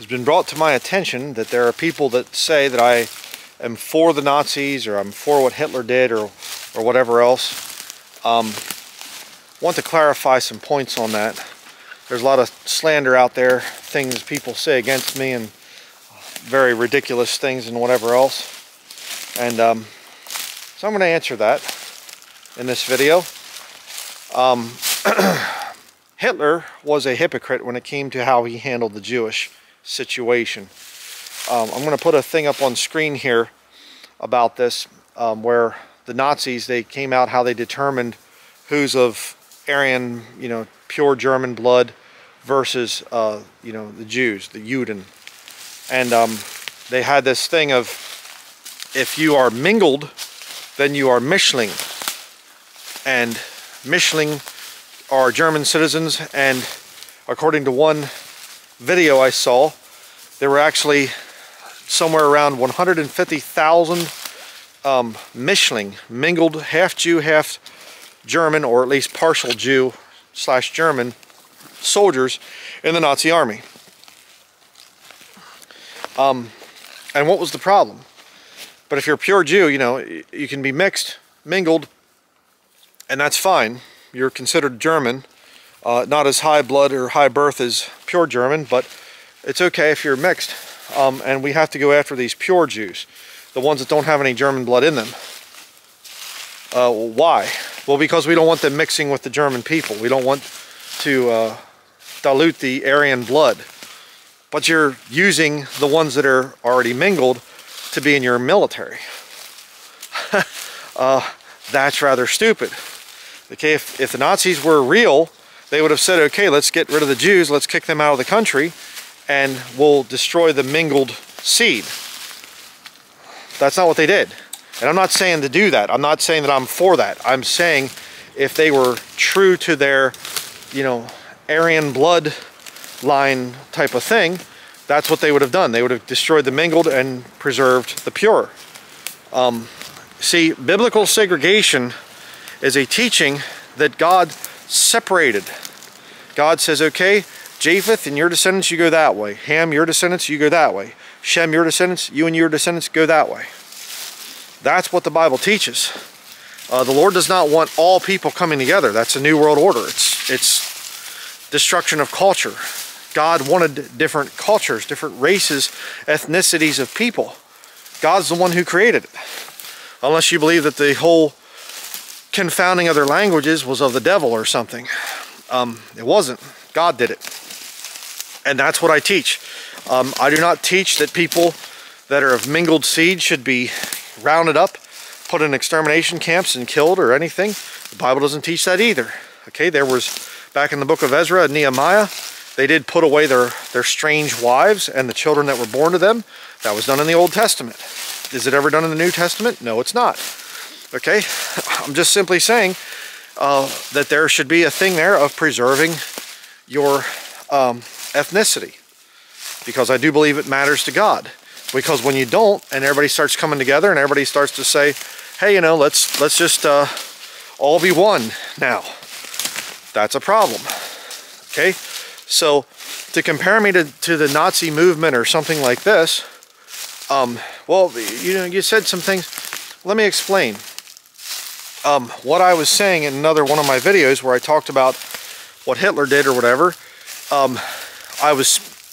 has been brought to my attention that there are people that say that I am for the Nazis or I'm for what Hitler did or, or whatever else. Um, want to clarify some points on that. There's a lot of slander out there, things people say against me and very ridiculous things and whatever else. And um, so I'm going to answer that in this video. Um, Hitler was a hypocrite when it came to how he handled the Jewish situation. Um, I'm going to put a thing up on screen here about this um, where the Nazis, they came out how they determined who's of Aryan, you know, pure German blood versus, uh, you know, the Jews, the Juden. And um, they had this thing of if you are mingled, then you are Mischling. And Mischling are German citizens, and according to one video I saw, there were actually somewhere around 150,000 um, mingled half Jew, half German, or at least partial Jew slash German soldiers in the Nazi army. Um, and what was the problem? But if you're a pure Jew, you know, you can be mixed, mingled, and that's fine. You're considered German. Uh, not as high blood or high birth as pure German, but it's okay if you're mixed. Um, and we have to go after these pure Jews, the ones that don't have any German blood in them. Uh, why? Well, because we don't want them mixing with the German people. We don't want to uh, dilute the Aryan blood. But you're using the ones that are already mingled to be in your military. uh, that's rather stupid. Okay, if, if the Nazis were real, they would have said, okay, let's get rid of the Jews, let's kick them out of the country, and we'll destroy the mingled seed. That's not what they did. And I'm not saying to do that. I'm not saying that I'm for that. I'm saying if they were true to their, you know, Aryan blood line type of thing, that's what they would have done. They would have destroyed the mingled and preserved the pure. Um, see, biblical segregation is a teaching that God separated. God says, okay, Japheth and your descendants, you go that way. Ham, your descendants, you go that way. Shem, your descendants, you and your descendants go that way. That's what the Bible teaches. Uh, the Lord does not want all people coming together. That's a new world order. It's, it's destruction of culture. God wanted different cultures, different races, ethnicities of people. God's the one who created it. Unless you believe that the whole confounding other languages was of the devil or something. Um, it wasn't. God did it. And that's what I teach. Um, I do not teach that people that are of mingled seed should be rounded up, put in extermination camps and killed or anything. The Bible doesn't teach that either. Okay, there was, back in the book of Ezra and Nehemiah, they did put away their, their strange wives and the children that were born to them. That was done in the Old Testament. Is it ever done in the New Testament? No, it's not. Okay, I'm just simply saying uh, that there should be a thing there of preserving your um, ethnicity because I do believe it matters to God. Because when you don't, and everybody starts coming together, and everybody starts to say, "Hey, you know, let's let's just uh, all be one now," that's a problem. Okay, so to compare me to, to the Nazi movement or something like this, um, well, you know, you said some things. Let me explain. Um, what I was saying in another one of my videos where I talked about what Hitler did or whatever, um, I was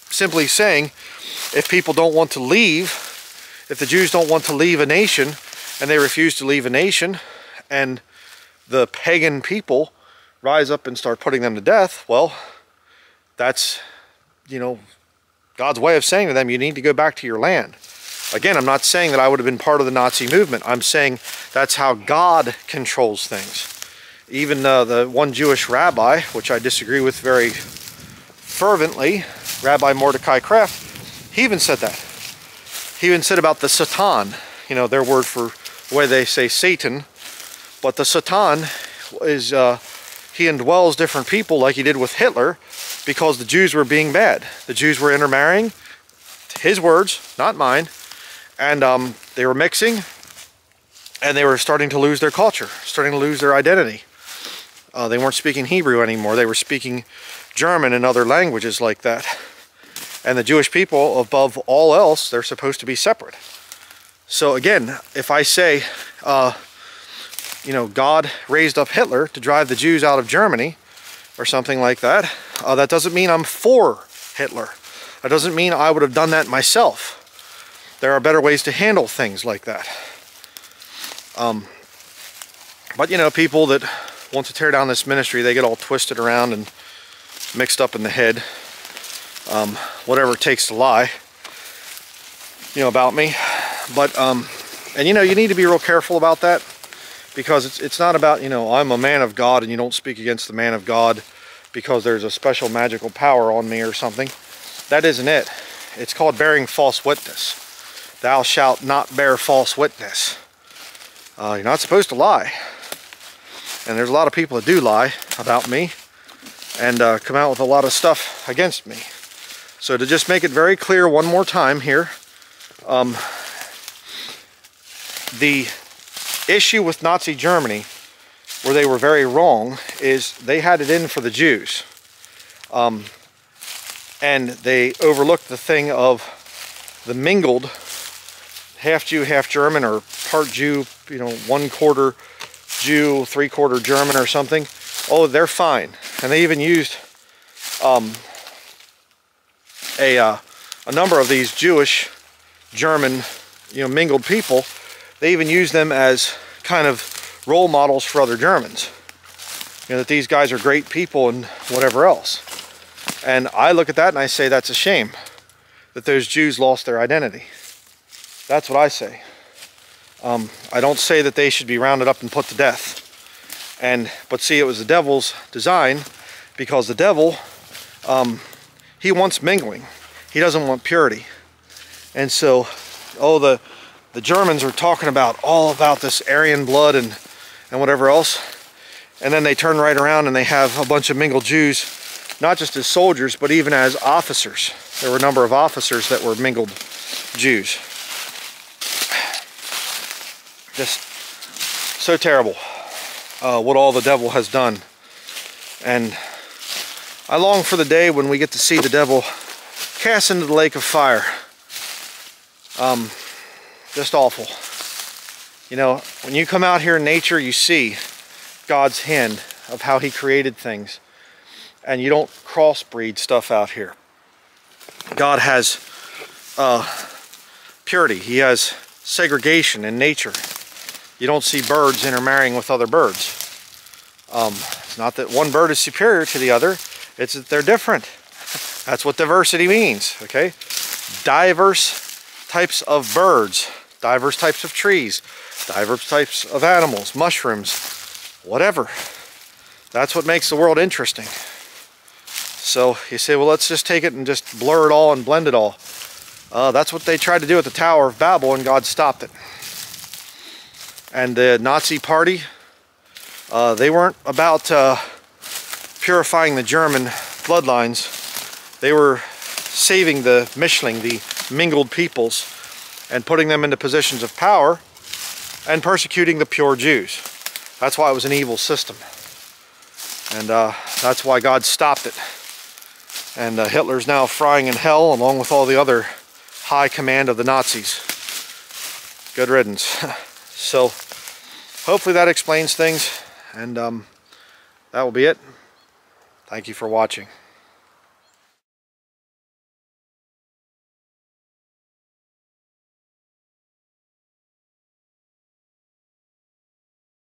simply saying if people don't want to leave, if the Jews don't want to leave a nation and they refuse to leave a nation and the pagan people rise up and start putting them to death, well, that's, you know, God's way of saying to them, you need to go back to your land. Again, I'm not saying that I would have been part of the Nazi movement. I'm saying that's how God controls things. Even uh, the one Jewish rabbi, which I disagree with very fervently, Rabbi Mordecai Kraft, he even said that. He even said about the Satan, you know, their word for the way they say Satan, but the Satan is, uh, he indwells different people like he did with Hitler, because the Jews were being bad. The Jews were intermarrying, his words, not mine, and um, they were mixing, and they were starting to lose their culture, starting to lose their identity. Uh, they weren't speaking Hebrew anymore. They were speaking German and other languages like that. And the Jewish people, above all else, they're supposed to be separate. So again, if I say, uh, you know, God raised up Hitler to drive the Jews out of Germany or something like that, uh, that doesn't mean I'm for Hitler. That doesn't mean I would have done that myself. There are better ways to handle things like that. Um, but you know, people that want to tear down this ministry, they get all twisted around and mixed up in the head. Um, whatever it takes to lie, you know, about me. But, um, and you know, you need to be real careful about that because it's, it's not about, you know, I'm a man of God and you don't speak against the man of God because there's a special magical power on me or something. That isn't it. It's called bearing false witness. Thou shalt not bear false witness. Uh, you're not supposed to lie. And there's a lot of people that do lie about me and uh, come out with a lot of stuff against me. So to just make it very clear one more time here, um, the issue with Nazi Germany, where they were very wrong, is they had it in for the Jews. Um, and they overlooked the thing of the mingled half Jew, half German, or part Jew, you know, one quarter Jew, three quarter German or something. Oh, they're fine. And they even used um, a, uh, a number of these Jewish, German, you know, mingled people. They even used them as kind of role models for other Germans. You know, that these guys are great people and whatever else. And I look at that and I say that's a shame that those Jews lost their identity. That's what I say. Um, I don't say that they should be rounded up and put to death. And but see, it was the devil's design because the devil, um, he wants mingling. He doesn't want purity. And so, oh, the the Germans are talking about all about this Aryan blood and and whatever else. And then they turn right around and they have a bunch of mingled Jews, not just as soldiers, but even as officers. There were a number of officers that were mingled Jews. Just so terrible uh, what all the devil has done. And I long for the day when we get to see the devil cast into the lake of fire. Um, just awful. You know, when you come out here in nature, you see God's hand of how he created things. And you don't crossbreed stuff out here. God has uh, purity. He has segregation in nature. You don't see birds intermarrying with other birds. Um, it's not that one bird is superior to the other, it's that they're different. That's what diversity means, okay? Diverse types of birds, diverse types of trees, diverse types of animals, mushrooms, whatever. That's what makes the world interesting. So you say, well, let's just take it and just blur it all and blend it all. Uh, that's what they tried to do at the Tower of Babel and God stopped it. And the Nazi party, uh, they weren't about uh, purifying the German bloodlines. They were saving the Mischling, the mingled peoples, and putting them into positions of power and persecuting the pure Jews. That's why it was an evil system. And uh, that's why God stopped it. And uh, Hitler's now frying in hell along with all the other high command of the Nazis. Good riddance. so hopefully that explains things. And um, that will be it. Thank you for watching.